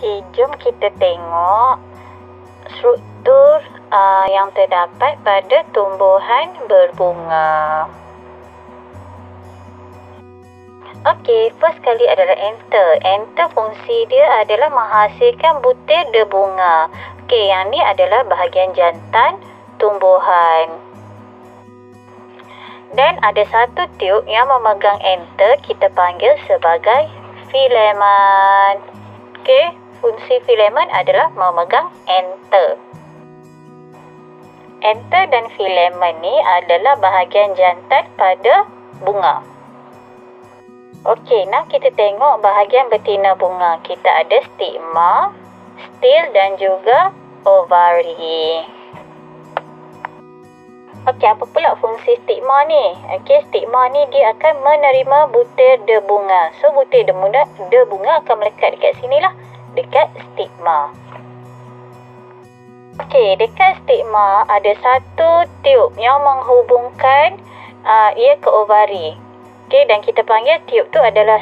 Okey, jom kita tengok struktur uh, yang terdapat pada tumbuhan berbunga. Okey, first kali adalah enter. Enter fungsi dia adalah menghasilkan butir debunga. Okey, yang ni adalah bahagian jantan tumbuhan. Dan ada satu tiub yang memegang enter kita panggil sebagai filamen. Okey, fungsi filamen adalah memegang enter. Enter dan filamen ni adalah bahagian jantan pada bunga. Okey, nak kita tengok bahagian betina bunga. Kita ada stigma, stil dan juga ovari. Okey, apa pula fungsi stigma ni? Okey, stigma ni dia akan menerima butir debunga. So, butir debunga, debunga akan melekat dekat sini lah. Dekat stigma. Okey, dekat stigma ada satu tiub yang menghubungkan uh, ia ke ovari. Okey, dan kita panggil tiub tu adalah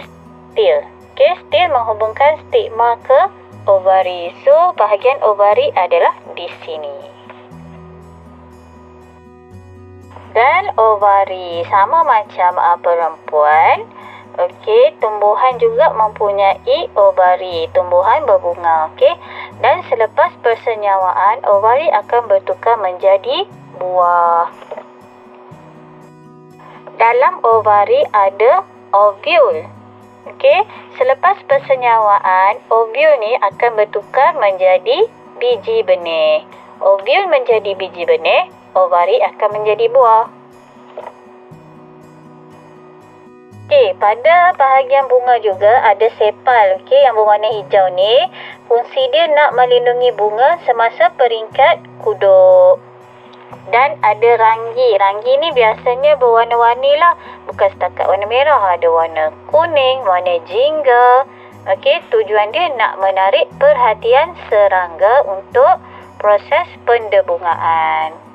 stil. Okey, stil menghubungkan stigma ke ovari. So, bahagian ovari adalah di sini dan ovari sama macam uh, perempuan okey tumbuhan juga mempunyai ovari tumbuhan berbunga okey? Dan selepas persenyawaan ovari akan bertukar menjadi buah. Dalam ovari ada ovule okey? Selepas persenyawaan ovule ni akan bertukar menjadi biji benih. Ovule menjadi biji benih ovari akan menjadi buah. Pada bahagian bunga juga ada sepal okey yang berwarna hijau ni. Fungsi dia nak melindungi bunga semasa peringkat kuduk. Dan ada ranggi. Ranggi ni biasanya berwarna-warni lah. Bukan setakat warna merah. Ada warna kuning, warna jingga. Okey, tujuan dia nak menarik perhatian serangga untuk proses pendebungaan.